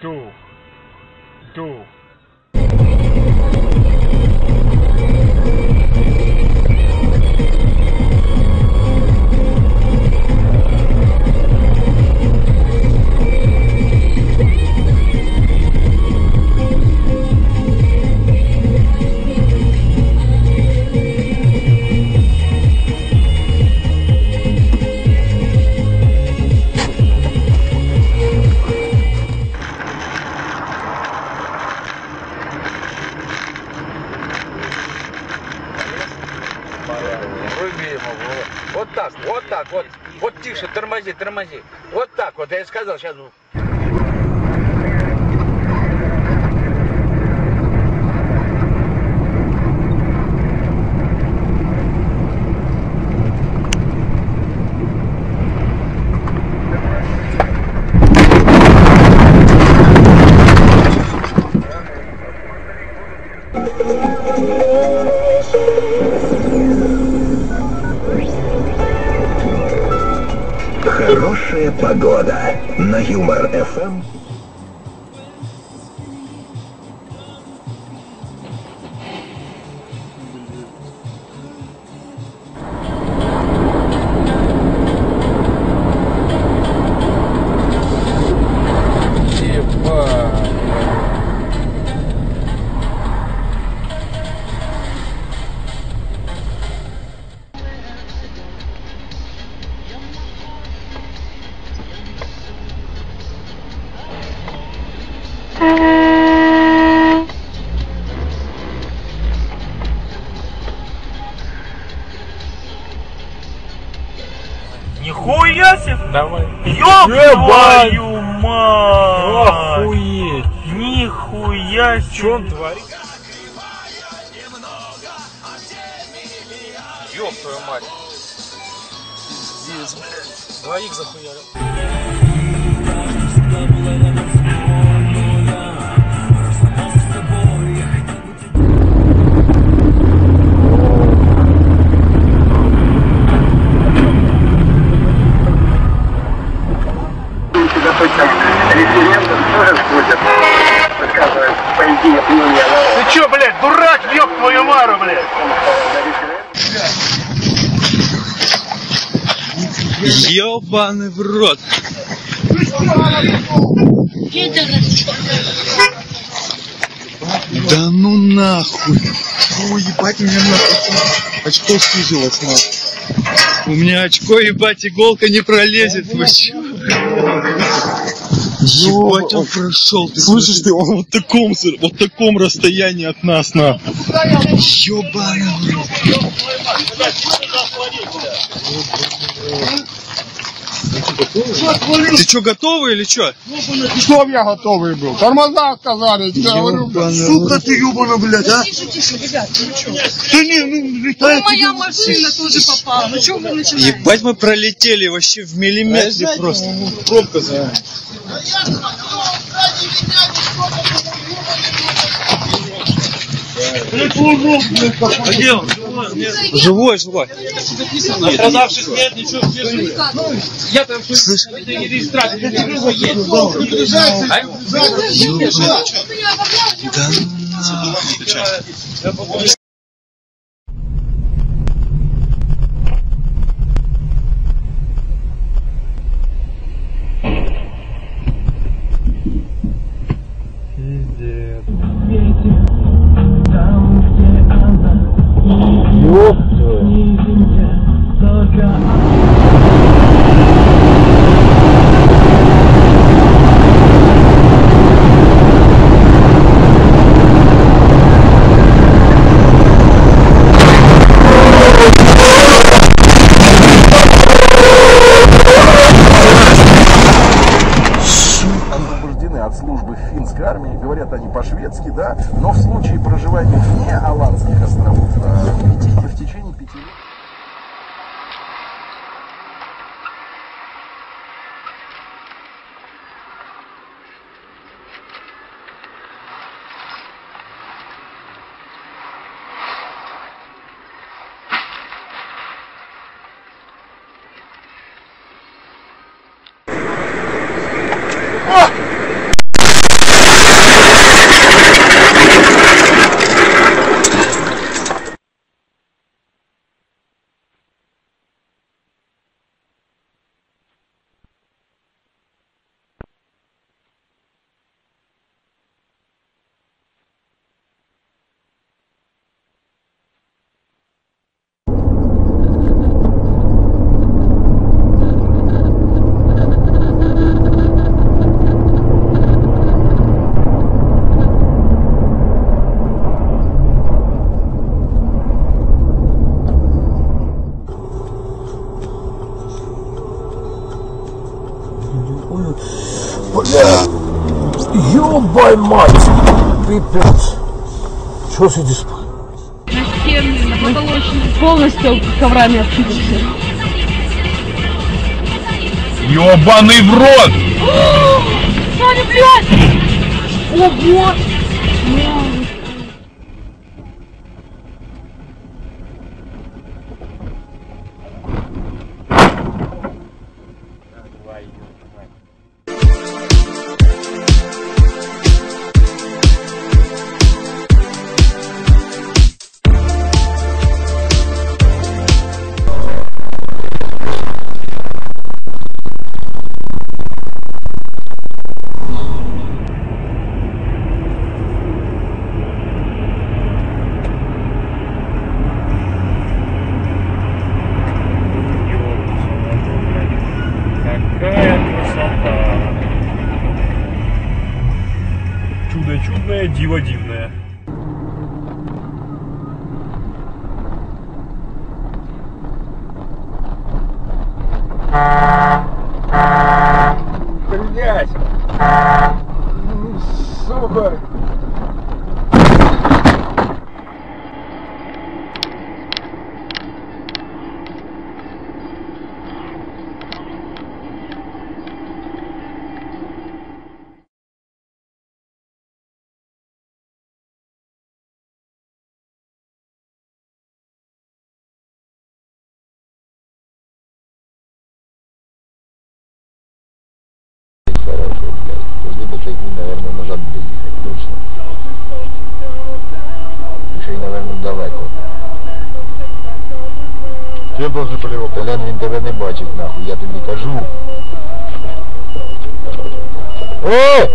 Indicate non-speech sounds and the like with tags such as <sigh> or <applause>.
Do. Do. Ему. Вот так, вот так, вот. Вот тише, тормози, тормози. Вот так вот, я сказал, сейчас. Погода на Юмор Давай. Ёб твою мать! Охуеть. Нихуя себе! Что он творит? Ёб твою мать. Пиздец, блядь. Двоих захуярил. Ебаный в рот. Да ну нахуй. Ой, ебать, у меня нахуй. Очко сузилось нахуй. У меня очко, ебать, иголка не пролезет. Вы чё? Ебать, он прошел. Ты слышишь ты, он вот таком, вот таком расстоянии от нас, на. Ебаный в рот. Ты что, готовый или что? Чтоб я готовый был. Тормоза сказали, я говорю, Сука ты ебана, блядь, а? Тише, тише, ребят, ну что? Да не, ну летает. Моя машина тоже попала. Ну что вы начинаете? Ебать, мы пролетели вообще в миллиметре просто. Пробка за. Где он? Живой, живой. Продавшись нет, ничего, все живы. Я там это не регистратор, это живой есть. Да Oh! Ёбай мать, пипец. Что с этим? Настенные, на потолочные. Полностью коврами обшитые. Ёбаный в рот! <gasps> Саня, блядь! Ого! Чудное, диво дивное. Блять! Сука! Я должен полівок. Толян він тебе не бачить, нахуй, я тобі кажу. О!